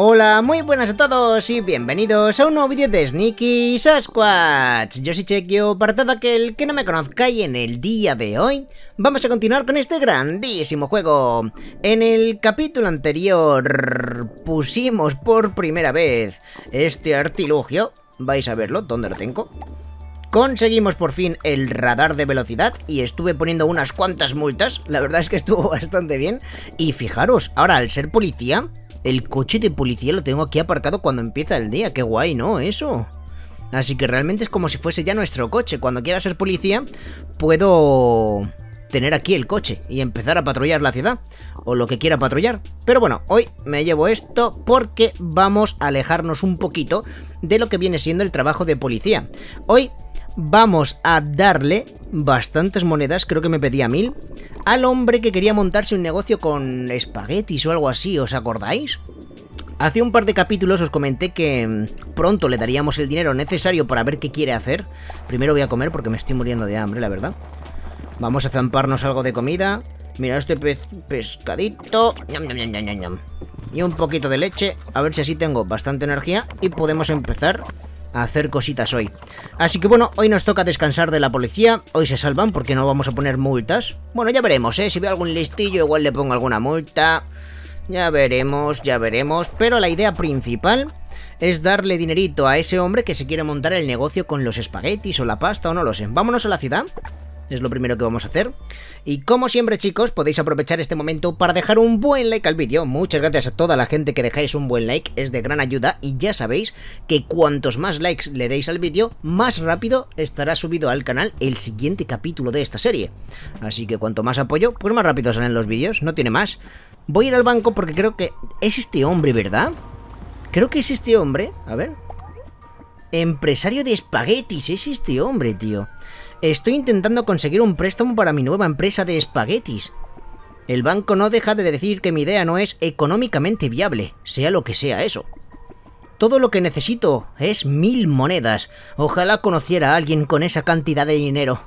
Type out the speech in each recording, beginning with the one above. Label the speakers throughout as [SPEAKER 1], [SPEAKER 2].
[SPEAKER 1] Hola, muy buenas a todos y bienvenidos a un nuevo vídeo de Sneaky Sasquatch. Yo soy Chequio, para todo aquel que no me conozca y en el día de hoy vamos a continuar con este grandísimo juego. En el capítulo anterior pusimos por primera vez este artilugio. Vais a verlo, ¿dónde lo tengo? Conseguimos por fin el radar de velocidad y estuve poniendo unas cuantas multas. La verdad es que estuvo bastante bien. Y fijaros, ahora al ser policía el coche de policía lo tengo aquí aparcado cuando empieza el día. Qué guay, ¿no? Eso. Así que realmente es como si fuese ya nuestro coche. Cuando quiera ser policía, puedo tener aquí el coche y empezar a patrullar la ciudad. O lo que quiera patrullar. Pero bueno, hoy me llevo esto porque vamos a alejarnos un poquito de lo que viene siendo el trabajo de policía. Hoy vamos a darle bastantes monedas, creo que me pedía mil, al hombre que quería montarse un negocio con espaguetis o algo así, ¿os acordáis? Hace un par de capítulos os comenté que mm, pronto le daríamos el dinero necesario para ver qué quiere hacer. Primero voy a comer porque me estoy muriendo de hambre, la verdad. Vamos a zamparnos algo de comida. Mira, este pescadito. y un poquito de leche. A ver si así tengo bastante energía y podemos empezar hacer cositas hoy. Así que bueno, hoy nos toca descansar de la policía, hoy se salvan porque no vamos a poner multas. Bueno, ya veremos, ¿eh? Si veo algún listillo igual le pongo alguna multa. Ya veremos, ya veremos, pero la idea principal es darle dinerito a ese hombre que se quiere montar el negocio con los espaguetis o la pasta o no lo sé. Vámonos a la ciudad es lo primero que vamos a hacer. Y como siempre chicos, podéis aprovechar este momento para dejar un buen like al vídeo. Muchas gracias a toda la gente que dejáis un buen like, es de gran ayuda. Y ya sabéis que cuantos más likes le deis al vídeo, más rápido estará subido al canal el siguiente capítulo de esta serie. Así que cuanto más apoyo, pues más rápido salen los vídeos, no tiene más. Voy a ir al banco porque creo que es este hombre, ¿verdad? Creo que es este hombre, a ver... Empresario de espaguetis, es este hombre, tío. Estoy intentando conseguir un préstamo para mi nueva empresa de espaguetis. El banco no deja de decir que mi idea no es económicamente viable, sea lo que sea eso. Todo lo que necesito es mil monedas. Ojalá conociera a alguien con esa cantidad de dinero.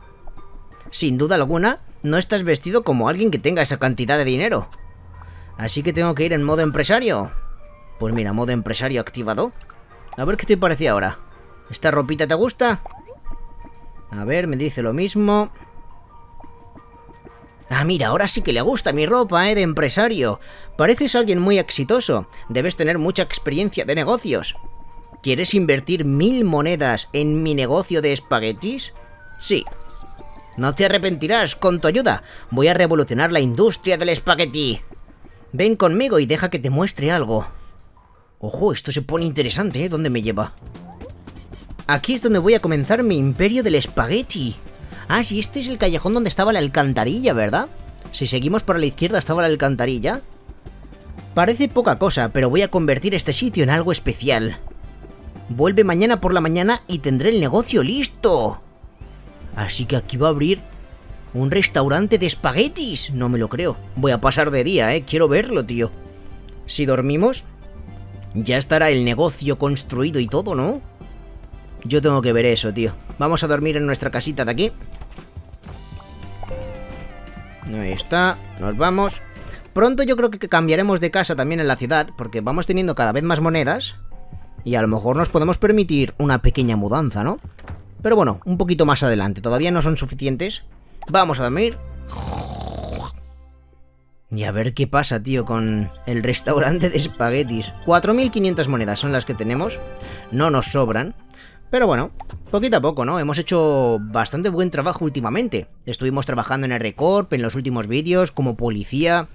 [SPEAKER 1] Sin duda alguna, no estás vestido como alguien que tenga esa cantidad de dinero. Así que tengo que ir en modo empresario. Pues mira, modo empresario activado. A ver qué te parece ahora. ¿Esta ropita te gusta? A ver, me dice lo mismo. Ah, mira, ahora sí que le gusta mi ropa, ¿eh? De empresario. Pareces alguien muy exitoso. Debes tener mucha experiencia de negocios. ¿Quieres invertir mil monedas en mi negocio de espaguetis? Sí. No te arrepentirás, con tu ayuda. Voy a revolucionar la industria del espagueti. Ven conmigo y deja que te muestre algo. Ojo, esto se pone interesante, ¿eh? ¿Dónde me lleva? Aquí es donde voy a comenzar mi imperio del espagueti. Ah, sí, este es el callejón donde estaba la alcantarilla, ¿verdad? Si seguimos por la izquierda estaba la alcantarilla. Parece poca cosa, pero voy a convertir este sitio en algo especial. Vuelve mañana por la mañana y tendré el negocio listo. Así que aquí va a abrir un restaurante de espaguetis. No me lo creo. Voy a pasar de día, ¿eh? Quiero verlo, tío. Si dormimos, ya estará el negocio construido y todo, ¿no? Yo tengo que ver eso, tío. Vamos a dormir en nuestra casita de aquí. Ahí está, nos vamos. Pronto yo creo que cambiaremos de casa también en la ciudad, porque vamos teniendo cada vez más monedas. Y a lo mejor nos podemos permitir una pequeña mudanza, ¿no? Pero bueno, un poquito más adelante. Todavía no son suficientes. Vamos a dormir. Y a ver qué pasa, tío, con el restaurante de espaguetis. 4.500 monedas son las que tenemos. No nos sobran. Pero bueno, poquito a poco, ¿no? Hemos hecho bastante buen trabajo últimamente. Estuvimos trabajando en R-Corp, en los últimos vídeos, como policía...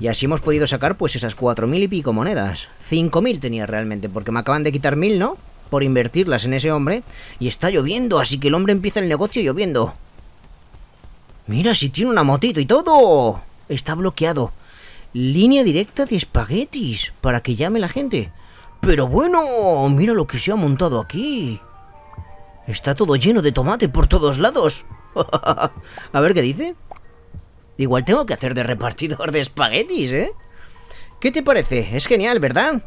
[SPEAKER 1] Y así hemos podido sacar pues esas 4.000 y pico monedas. 5.000 tenía realmente, porque me acaban de quitar 1.000, ¿no? Por invertirlas en ese hombre. Y está lloviendo, así que el hombre empieza el negocio lloviendo. Mira, si tiene una motito y todo. Está bloqueado. Línea directa de espaguetis, para que llame la gente. Pero bueno, mira lo que se ha montado aquí. Está todo lleno de tomate por todos lados. A ver qué dice. Igual tengo que hacer de repartidor de espaguetis, ¿eh? ¿Qué te parece? Es genial, ¿verdad?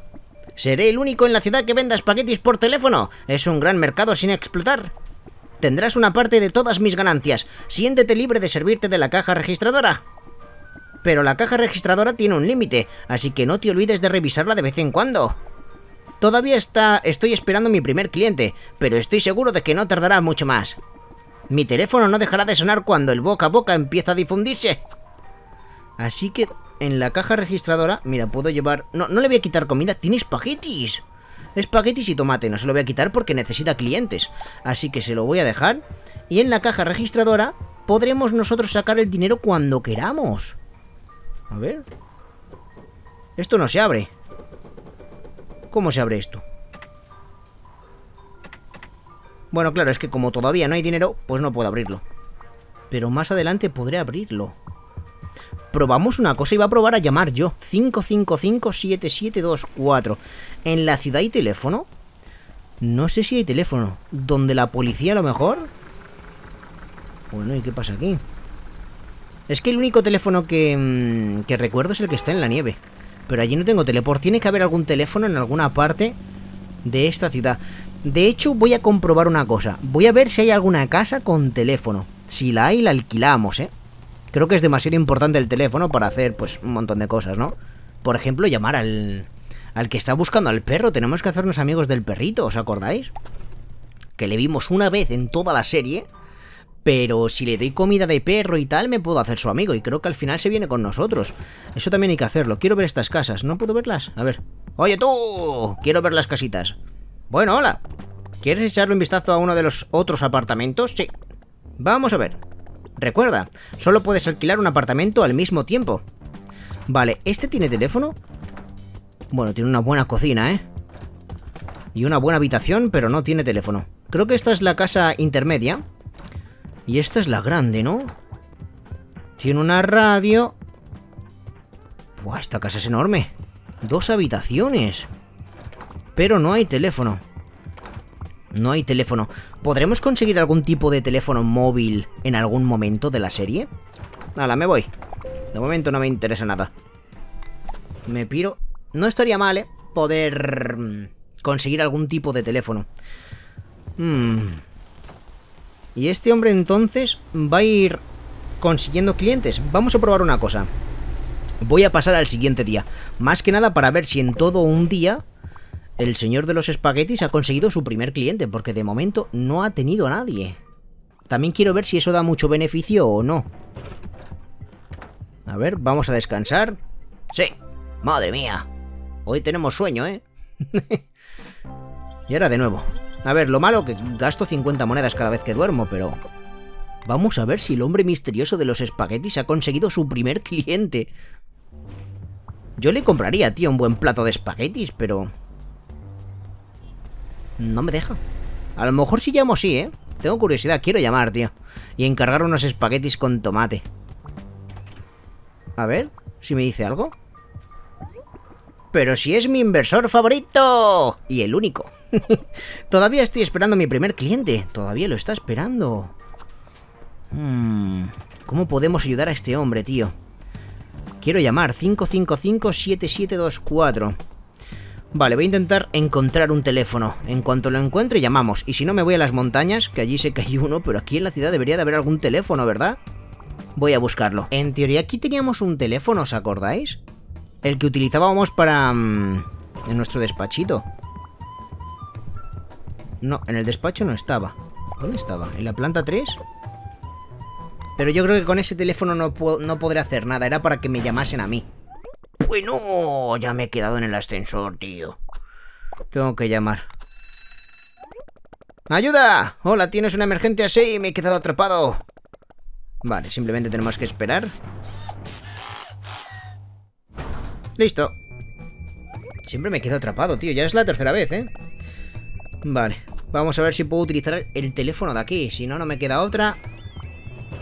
[SPEAKER 1] Seré el único en la ciudad que venda espaguetis por teléfono. Es un gran mercado sin explotar. Tendrás una parte de todas mis ganancias. Siéntete libre de servirte de la caja registradora. Pero la caja registradora tiene un límite, así que no te olvides de revisarla de vez en cuando. Todavía está, estoy esperando mi primer cliente, pero estoy seguro de que no tardará mucho más. Mi teléfono no dejará de sonar cuando el boca a boca empieza a difundirse. Así que en la caja registradora, mira, puedo llevar... No, no le voy a quitar comida, tiene espaguetis. Espaguetis y tomate, no se lo voy a quitar porque necesita clientes. Así que se lo voy a dejar. Y en la caja registradora podremos nosotros sacar el dinero cuando queramos. A ver. Esto no se abre. ¿Cómo se abre esto? Bueno, claro, es que como todavía no hay dinero, pues no puedo abrirlo. Pero más adelante podré abrirlo. Probamos una cosa, iba a probar a llamar yo. 555-7724. ¿En la ciudad hay teléfono? No sé si hay teléfono. ¿Donde la policía a lo mejor? Bueno, ¿y qué pasa aquí? Es que el único teléfono que, mm, que recuerdo es el que está en la nieve. Pero allí no tengo teleport. Tiene que haber algún teléfono en alguna parte de esta ciudad. De hecho, voy a comprobar una cosa. Voy a ver si hay alguna casa con teléfono. Si la hay, la alquilamos, ¿eh? Creo que es demasiado importante el teléfono para hacer, pues, un montón de cosas, ¿no? Por ejemplo, llamar al... Al que está buscando al perro. Tenemos que hacernos amigos del perrito, ¿os acordáis? Que le vimos una vez en toda la serie pero si le doy comida de perro y tal, me puedo hacer su amigo. Y creo que al final se viene con nosotros. Eso también hay que hacerlo. Quiero ver estas casas. ¿No puedo verlas? A ver. Oye tú, quiero ver las casitas. Bueno, hola. ¿Quieres echarle un vistazo a uno de los otros apartamentos? Sí. Vamos a ver. Recuerda, solo puedes alquilar un apartamento al mismo tiempo. Vale, ¿este tiene teléfono? Bueno, tiene una buena cocina, ¿eh? Y una buena habitación, pero no tiene teléfono. Creo que esta es la casa intermedia. Y esta es la grande, ¿no? Tiene una radio... Buah, esta casa es enorme. Dos habitaciones. Pero no hay teléfono. No hay teléfono. ¿Podremos conseguir algún tipo de teléfono móvil en algún momento de la serie? Hala, me voy. De momento no me interesa nada. Me piro. No estaría mal, ¿eh? Poder mm, conseguir algún tipo de teléfono. Mmm... Y este hombre entonces va a ir consiguiendo clientes. Vamos a probar una cosa. Voy a pasar al siguiente día. Más que nada para ver si en todo un día el señor de los espaguetis ha conseguido su primer cliente. Porque de momento no ha tenido a nadie. También quiero ver si eso da mucho beneficio o no. A ver, vamos a descansar. Sí. Madre mía. Hoy tenemos sueño, ¿eh? y ahora de nuevo. A ver, lo malo que gasto 50 monedas cada vez que duermo, pero... Vamos a ver si el hombre misterioso de los espaguetis ha conseguido su primer cliente. Yo le compraría, tío, un buen plato de espaguetis, pero... No me deja. A lo mejor si llamo sí, ¿eh? Tengo curiosidad, quiero llamar, tío. Y encargar unos espaguetis con tomate. A ver, si me dice algo. Pero si es mi inversor favorito. Y el único. Todavía estoy esperando a mi primer cliente. Todavía lo está esperando. Hmm, ¿Cómo podemos ayudar a este hombre, tío? Quiero llamar 555-7724. Vale, voy a intentar encontrar un teléfono. En cuanto lo encuentre, llamamos. Y si no, me voy a las montañas, que allí sé que hay uno, pero aquí en la ciudad debería de haber algún teléfono, ¿verdad? Voy a buscarlo. En teoría aquí teníamos un teléfono, ¿os acordáis? El que utilizábamos para... Mm, en nuestro despachito. No, en el despacho no estaba. ¿Dónde estaba? ¿En la planta 3? Pero yo creo que con ese teléfono no, no podré hacer nada. Era para que me llamasen a mí. Bueno, ya me he quedado en el ascensor, tío. Tengo que llamar. ¡Ayuda! Hola, tienes una emergencia así me he quedado atrapado. Vale, simplemente tenemos que esperar. Listo. Siempre me quedo atrapado, tío. Ya es la tercera vez, ¿eh? Vale. Vamos a ver si puedo utilizar el teléfono de aquí. Si no, no me queda otra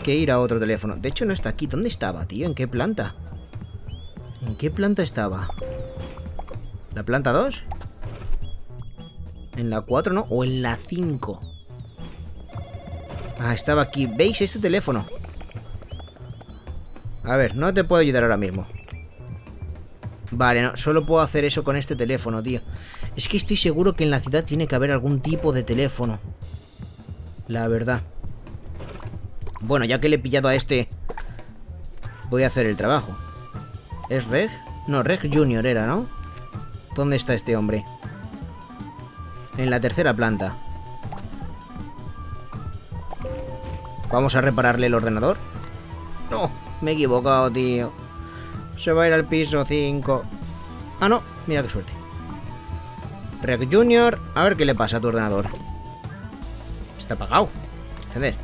[SPEAKER 1] que ir a otro teléfono. De hecho, no está aquí. ¿Dónde estaba, tío? ¿En qué planta? ¿En qué planta estaba? ¿La planta 2? ¿En la 4 no? ¿O en la 5? Ah, estaba aquí. ¿Veis este teléfono? A ver, no te puedo ayudar ahora mismo. Vale, no, solo puedo hacer eso con este teléfono, tío. Es que estoy seguro que en la ciudad tiene que haber algún tipo de teléfono. La verdad. Bueno, ya que le he pillado a este... Voy a hacer el trabajo. ¿Es Reg? No, Reg Junior era, ¿no? ¿Dónde está este hombre? En la tercera planta. Vamos a repararle el ordenador. No, me he equivocado, tío. Se va a ir al piso 5. Ah, no, mira qué suerte. Rec Junior, a ver qué le pasa a tu ordenador. Está apagado. Encender.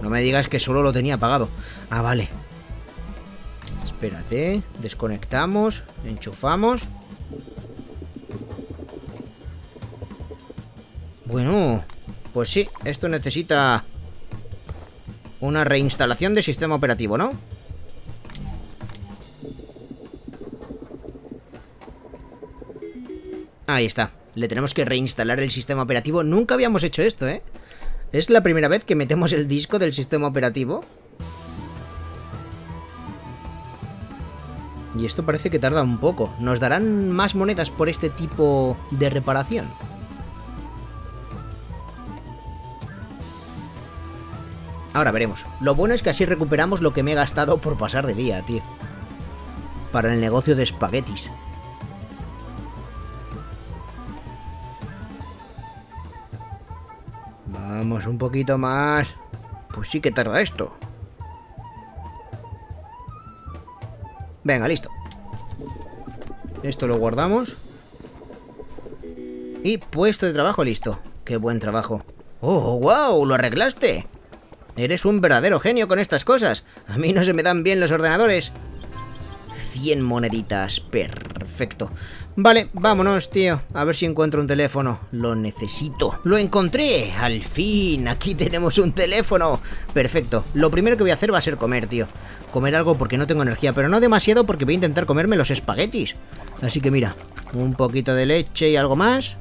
[SPEAKER 1] No me digas que solo lo tenía apagado. Ah, vale. Espérate. Desconectamos. Enchufamos. Bueno, pues sí, esto necesita una reinstalación de sistema operativo, ¿no? Ahí está. Le tenemos que reinstalar el sistema operativo. Nunca habíamos hecho esto, ¿eh? Es la primera vez que metemos el disco del sistema operativo. Y esto parece que tarda un poco. ¿Nos darán más monedas por este tipo de reparación? Ahora veremos. Lo bueno es que así recuperamos lo que me he gastado por pasar de día, tío. Para el negocio de espaguetis. Vamos un poquito más. Pues sí que tarda esto. Venga, listo. Esto lo guardamos. Y puesto de trabajo listo. Qué buen trabajo. ¡Oh, wow! ¡Lo arreglaste! Eres un verdadero genio con estas cosas. A mí no se me dan bien los ordenadores. 100 moneditas. Perfecto. Vale, vámonos, tío. A ver si encuentro un teléfono. Lo necesito. ¡Lo encontré! ¡Al fin! Aquí tenemos un teléfono. Perfecto. Lo primero que voy a hacer va a ser comer, tío. Comer algo porque no tengo energía, pero no demasiado porque voy a intentar comerme los espaguetis. Así que mira, un poquito de leche y algo más.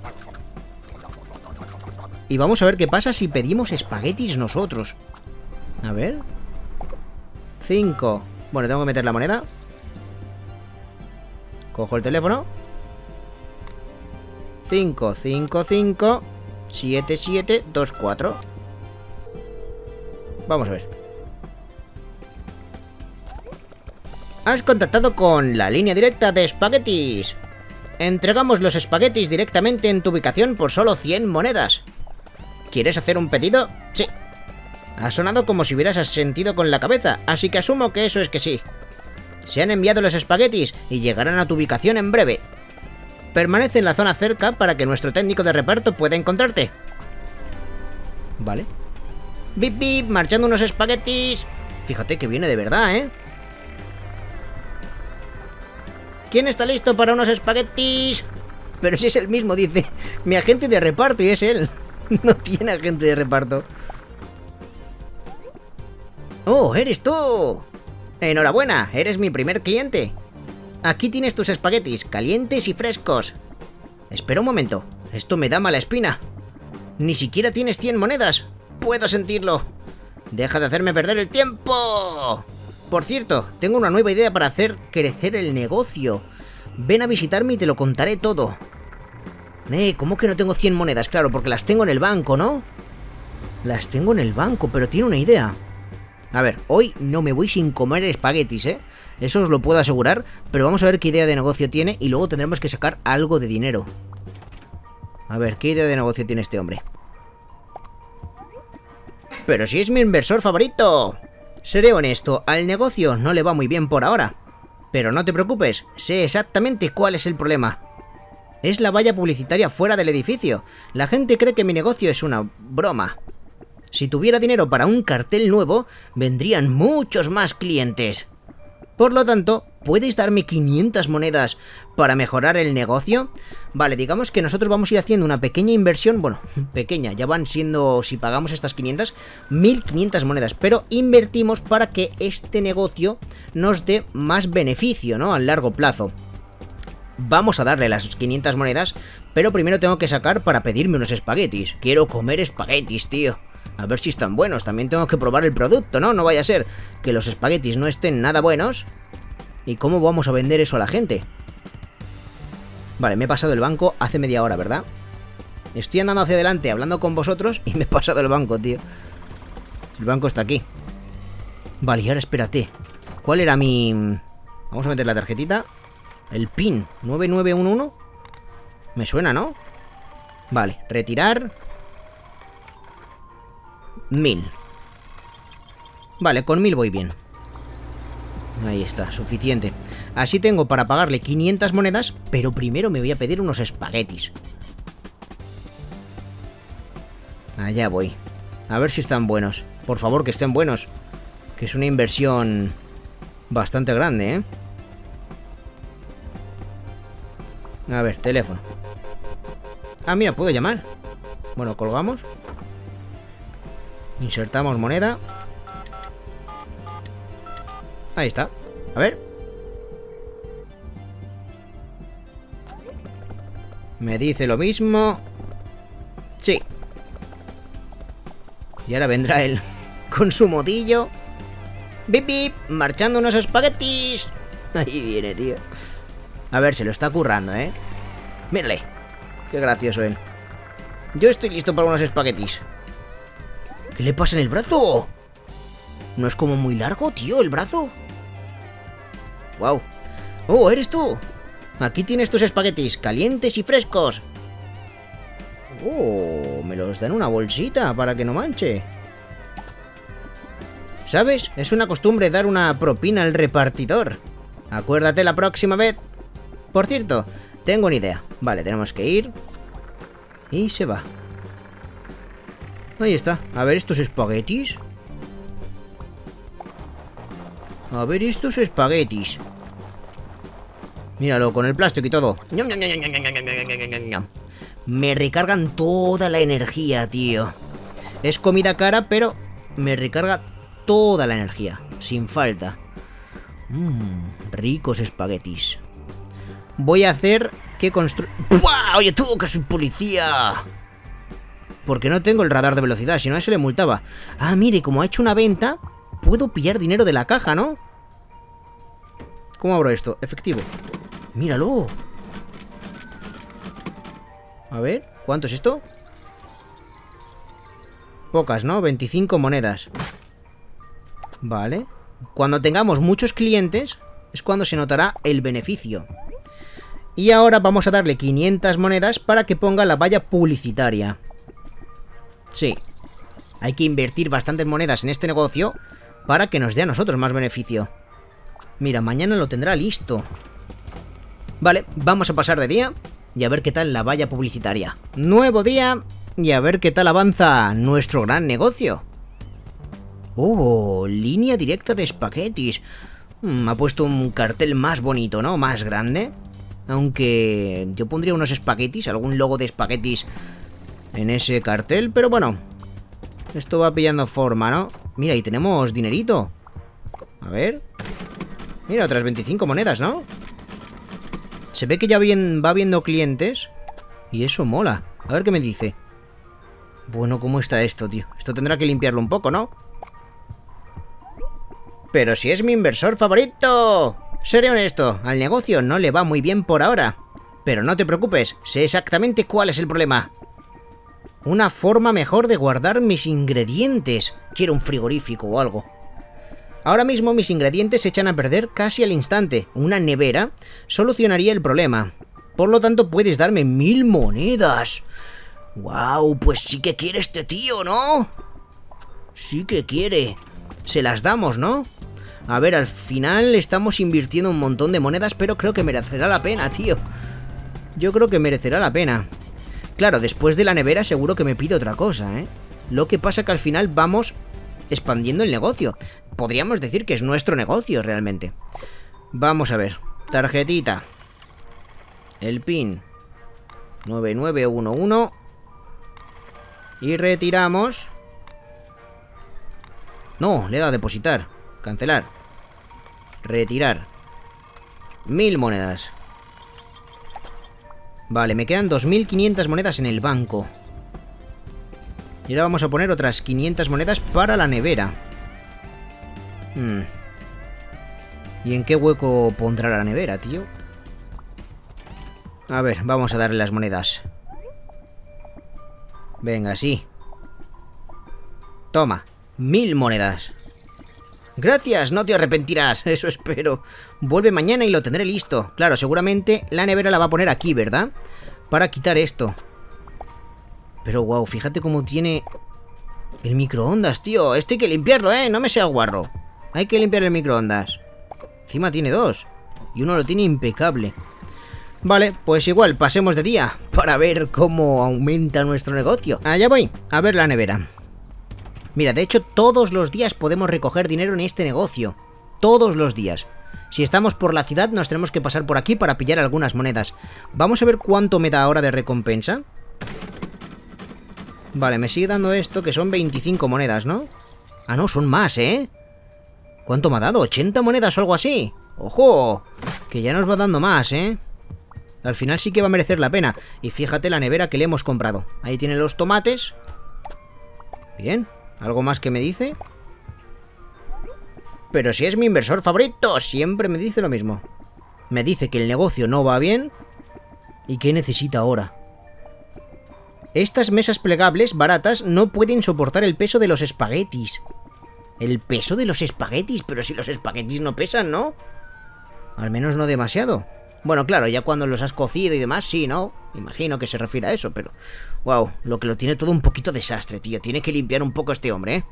[SPEAKER 1] Y vamos a ver qué pasa si pedimos espaguetis nosotros. A ver. 5. Bueno, tengo que meter la moneda. Cojo el teléfono. 5, 5, 5, 7, 7, 2, 4. Vamos a ver. Has contactado con la línea directa de espaguetis. Entregamos los espaguetis directamente en tu ubicación por solo 100 monedas. ¿Quieres hacer un pedido? Sí. Ha sonado como si hubieras asentido con la cabeza, así que asumo que eso es que sí. Se han enviado los espaguetis y llegarán a tu ubicación en breve. Permanece en la zona cerca para que nuestro técnico de reparto pueda encontrarte. Vale. Bip bip, marchando unos espaguetis. Fíjate que viene de verdad, ¿eh? ¿Quién está listo para unos espaguetis? Pero si es el mismo, dice. Mi agente de reparto y es él. No tiene agente de reparto. ¡Oh, eres tú! Enhorabuena, eres mi primer cliente. Aquí tienes tus espaguetis, calientes y frescos. Espera un momento, esto me da mala espina. Ni siquiera tienes 100 monedas. Puedo sentirlo. Deja de hacerme perder el tiempo. Por cierto, tengo una nueva idea para hacer crecer el negocio. Ven a visitarme y te lo contaré todo. Eh, ¿cómo que no tengo 100 monedas? Claro, porque las tengo en el banco, ¿no? Las tengo en el banco, pero tiene una idea. A ver, hoy no me voy sin comer espaguetis, ¿eh? Eso os lo puedo asegurar, pero vamos a ver qué idea de negocio tiene y luego tendremos que sacar algo de dinero. A ver, ¿qué idea de negocio tiene este hombre? Pero si es mi inversor favorito. Seré honesto, al negocio no le va muy bien por ahora. Pero no te preocupes, sé exactamente cuál es el problema. Es la valla publicitaria fuera del edificio. La gente cree que mi negocio es una broma. Si tuviera dinero para un cartel nuevo, vendrían muchos más clientes. Por lo tanto, ¿puedes darme 500 monedas para mejorar el negocio? Vale, digamos que nosotros vamos a ir haciendo una pequeña inversión, bueno, pequeña, ya van siendo, si pagamos estas 500, 1500 monedas, pero invertimos para que este negocio nos dé más beneficio, ¿no? A largo plazo. Vamos a darle las 500 monedas, pero primero tengo que sacar para pedirme unos espaguetis. Quiero comer espaguetis, tío. A ver si están buenos. También tengo que probar el producto, ¿no? No vaya a ser que los espaguetis no estén nada buenos. ¿Y cómo vamos a vender eso a la gente? Vale, me he pasado el banco hace media hora, ¿verdad? Estoy andando hacia adelante hablando con vosotros y me he pasado el banco, tío. El banco está aquí. Vale, y ahora espérate. ¿Cuál era mi...? Vamos a meter la tarjetita. El PIN. 9911. Me suena, ¿no? Vale, retirar. Mil. Vale, con mil voy bien. Ahí está, suficiente. Así tengo para pagarle 500 monedas, pero primero me voy a pedir unos espaguetis. Allá voy. A ver si están buenos. Por favor, que estén buenos. Que es una inversión bastante grande, ¿eh? A ver, teléfono. Ah, mira, puedo llamar. Bueno, colgamos. Insertamos moneda. Ahí está. A ver. Me dice lo mismo. Sí. Y ahora vendrá él con su modillo. Bip, bip, marchando unos espaguetis. Ahí viene, tío. A ver, se lo está currando, ¿eh? Mírale. Qué gracioso él. Yo estoy listo para unos espaguetis. ¿Qué le pasa en el brazo? ¿No es como muy largo, tío, el brazo? Wow. Oh, eres tú. Aquí tienes tus espaguetis, calientes y frescos. Oh, me los dan una bolsita para que no manche. ¿Sabes? Es una costumbre dar una propina al repartidor. Acuérdate la próxima vez. Por cierto, tengo una idea. Vale, tenemos que ir. Y se va. Ahí está. A ver estos espaguetis. A ver estos espaguetis. Míralo, con el plástico y todo. Me recargan toda la energía, tío. Es comida cara, pero me recarga toda la energía. Sin falta. Mmm, ricos espaguetis. Voy a hacer que construir... Oye tú, que soy policía. Porque no tengo el radar de velocidad, si no eso le multaba. Ah, mire, como ha hecho una venta, puedo pillar dinero de la caja, ¿no? ¿Cómo abro esto? Efectivo. ¡Míralo! A ver, ¿cuánto es esto? Pocas, ¿no? 25 monedas. Vale. Cuando tengamos muchos clientes, es cuando se notará el beneficio. Y ahora vamos a darle 500 monedas para que ponga la valla publicitaria. Sí. Hay que invertir bastantes monedas en este negocio para que nos dé a nosotros más beneficio. Mira, mañana lo tendrá listo. Vale, vamos a pasar de día y a ver qué tal la valla publicitaria. Nuevo día y a ver qué tal avanza nuestro gran negocio. Oh, línea directa de espaguetis. Mm, ha puesto un cartel más bonito, ¿no? Más grande. Aunque yo pondría unos espaguetis, algún logo de espaguetis en ese cartel, pero bueno. Esto va pillando forma, ¿no? Mira, y tenemos dinerito. A ver. Mira, otras 25 monedas, ¿no? Se ve que ya bien, va viendo clientes. Y eso mola. A ver qué me dice. Bueno, ¿cómo está esto, tío? Esto tendrá que limpiarlo un poco, ¿no? Pero si es mi inversor favorito. Seré honesto, al negocio no le va muy bien por ahora. Pero no te preocupes, sé exactamente cuál es el problema. Una forma mejor de guardar mis ingredientes. Quiero un frigorífico o algo. Ahora mismo mis ingredientes se echan a perder casi al instante. Una nevera solucionaría el problema. Por lo tanto, puedes darme mil monedas. ¡Wow! Pues sí que quiere este tío, ¿no? Sí que quiere. Se las damos, ¿no? A ver, al final estamos invirtiendo un montón de monedas, pero creo que merecerá la pena, tío. Yo creo que merecerá la pena. Claro, después de la nevera seguro que me pide otra cosa, ¿eh? Lo que pasa que al final vamos expandiendo el negocio. Podríamos decir que es nuestro negocio realmente. Vamos a ver. Tarjetita. El pin. 9911. Y retiramos. No, le da a depositar. Cancelar. Retirar. Mil monedas. Vale, me quedan 2.500 monedas en el banco. Y ahora vamos a poner otras 500 monedas para la nevera. Hmm. ¿Y en qué hueco pondrá la nevera, tío? A ver, vamos a darle las monedas. Venga, sí. Toma, mil monedas. Gracias, no te arrepentirás, eso espero. Vuelve mañana y lo tendré listo. Claro, seguramente la nevera la va a poner aquí, ¿verdad? para quitar esto. Pero wow, fíjate cómo tiene el microondas, tío. Esto hay que limpiarlo, ¿eh? No me sea guarro. Hay que limpiar el microondas. Encima tiene dos. Y uno lo tiene impecable. Vale, pues igual, pasemos de día para ver cómo aumenta nuestro negocio. Allá voy, a ver la nevera. Mira, de hecho, todos los días podemos recoger dinero en este negocio. Todos los días. Si estamos por la ciudad, nos tenemos que pasar por aquí para pillar algunas monedas. Vamos a ver cuánto me da ahora de recompensa. Vale, me sigue dando esto, que son 25 monedas, ¿no? Ah, no, son más, ¿eh? ¿Cuánto me ha dado? ¿80 monedas o algo así? ¡Ojo! Que ya nos va dando más, ¿eh? Al final sí que va a merecer la pena. Y fíjate la nevera que le hemos comprado. Ahí tiene los tomates. Bien. ¿Algo más que me dice? Pero si es mi inversor favorito, siempre me dice lo mismo. Me dice que el negocio no va bien y que necesita ahora. Estas mesas plegables baratas no pueden soportar el peso de los espaguetis. El peso de los espaguetis, pero si los espaguetis no pesan, ¿no? Al menos no demasiado. Bueno, claro, ya cuando los has cocido y demás, sí, ¿no? Imagino que se refiere a eso, pero... Wow, lo que lo tiene todo un poquito desastre, tío. Tiene que limpiar un poco este hombre, ¿eh?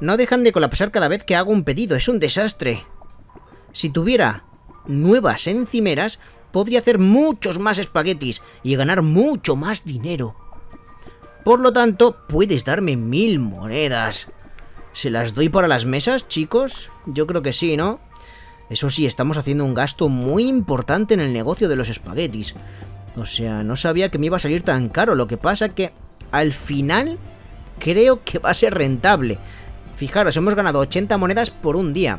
[SPEAKER 1] No dejan de colapsar cada vez que hago un pedido, es un desastre. Si tuviera nuevas encimeras, podría hacer muchos más espaguetis y ganar mucho más dinero. Por lo tanto, puedes darme mil monedas. ¿Se las doy para las mesas, chicos? Yo creo que sí, ¿no? Eso sí, estamos haciendo un gasto muy importante en el negocio de los espaguetis. O sea, no sabía que me iba a salir tan caro. Lo que pasa que al final creo que va a ser rentable. Fijaros, hemos ganado 80 monedas por un día.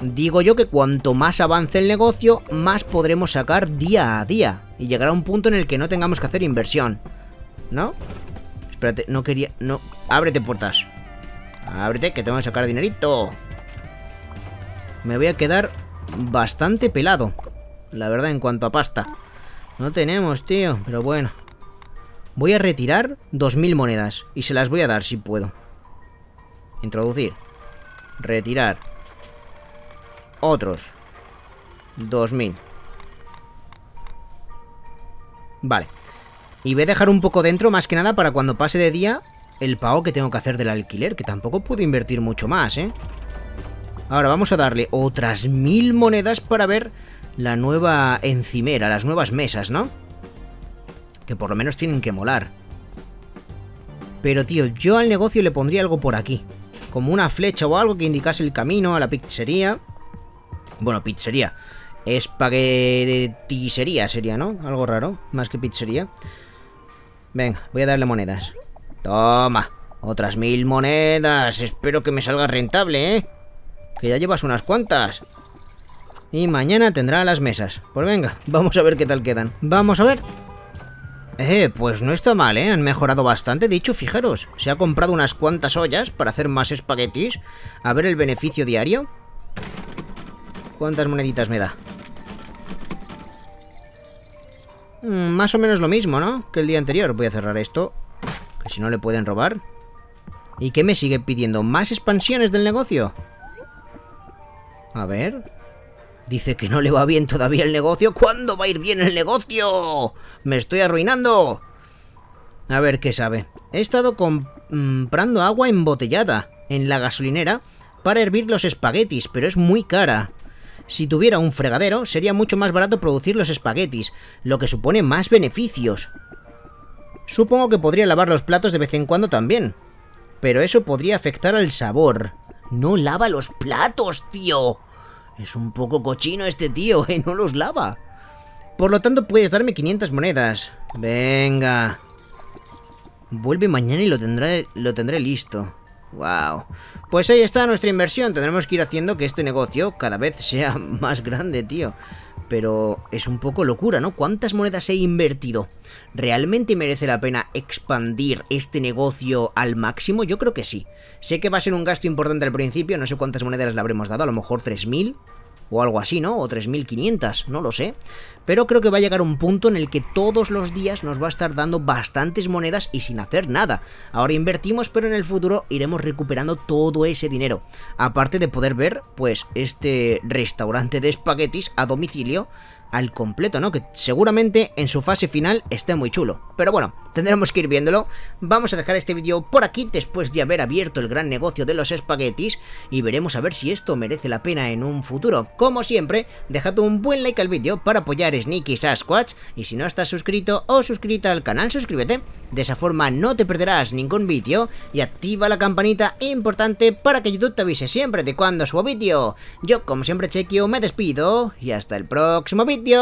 [SPEAKER 1] Digo yo que cuanto más avance el negocio, más podremos sacar día a día. Y llegará un punto en el que no tengamos que hacer inversión. ¿No? Espérate, no quería... No... Ábrete puertas. Ábrete, que tengo que sacar dinerito. Me voy a quedar bastante pelado. La verdad, en cuanto a pasta. No tenemos, tío. Pero bueno. Voy a retirar 2.000 monedas. Y se las voy a dar si puedo. Introducir. Retirar. Otros. 2000. Vale. Y voy a dejar un poco dentro, más que nada, para cuando pase de día, el pago que tengo que hacer del alquiler, que tampoco puedo invertir mucho más, ¿eh? Ahora vamos a darle otras mil monedas para ver la nueva encimera, las nuevas mesas, ¿no? Que por lo menos tienen que molar. Pero, tío, yo al negocio le pondría algo por aquí como una flecha o algo que indicase el camino a la pizzería. Bueno, pizzería. Espaguetisería sería, ¿no? Algo raro, más que pizzería. Venga, voy a darle monedas. Toma, otras mil monedas. Espero que me salga rentable, ¿eh? Que ya llevas unas cuantas. Y mañana tendrá las mesas. Pues venga, vamos a ver qué tal quedan. Vamos a ver. Eh, pues no está mal, ¿eh? Han mejorado bastante. De hecho, fijaros, se ha comprado unas cuantas ollas para hacer más espaguetis. A ver el beneficio diario. ¿Cuántas moneditas me da? Mm, más o menos lo mismo, ¿no? Que el día anterior. Voy a cerrar esto. Que si no le pueden robar. ¿Y qué me sigue pidiendo? ¿Más expansiones del negocio? A ver... Dice que no le va bien todavía el negocio. ¿Cuándo va a ir bien el negocio? ¡Me estoy arruinando! A ver qué sabe. He estado comprando agua embotellada en la gasolinera para hervir los espaguetis, pero es muy cara. Si tuviera un fregadero, sería mucho más barato producir los espaguetis, lo que supone más beneficios. Supongo que podría lavar los platos de vez en cuando también. Pero eso podría afectar al sabor. No lava los platos, tío. Es un poco cochino este tío, ¿eh? No los lava. Por lo tanto, puedes darme 500 monedas. Venga. Vuelve mañana y lo tendré, lo tendré listo. Wow. Pues ahí está nuestra inversión. Tendremos que ir haciendo que este negocio cada vez sea más grande, tío. Pero es un poco locura, ¿no? ¿Cuántas monedas he invertido? ¿Realmente merece la pena expandir este negocio al máximo? Yo creo que sí. Sé que va a ser un gasto importante al principio, no sé cuántas monedas le habremos dado, a lo mejor 3.000 o algo así, ¿no? O 3.500, no lo sé. Pero creo que va a llegar un punto en el que todos los días nos va a estar dando bastantes monedas y sin hacer nada. Ahora invertimos, pero en el futuro iremos recuperando todo ese dinero. Aparte de poder ver, pues, este restaurante de espaguetis a domicilio al completo, ¿no? Que seguramente en su fase final esté muy chulo. Pero bueno, tendremos que ir viéndolo. Vamos a dejar este vídeo por aquí después de haber abierto el gran negocio de los espaguetis y veremos a ver si esto merece la pena en un futuro. Como siempre, dejad un buen like al vídeo para apoyar Sneaky Sasquatch y si no estás suscrito o suscrita al canal, suscríbete. De esa forma no te perderás ningún vídeo y activa la campanita importante para que YouTube te avise siempre de cuando subo vídeo. Yo, como siempre, Chequio, me despido y hasta el próximo vídeo.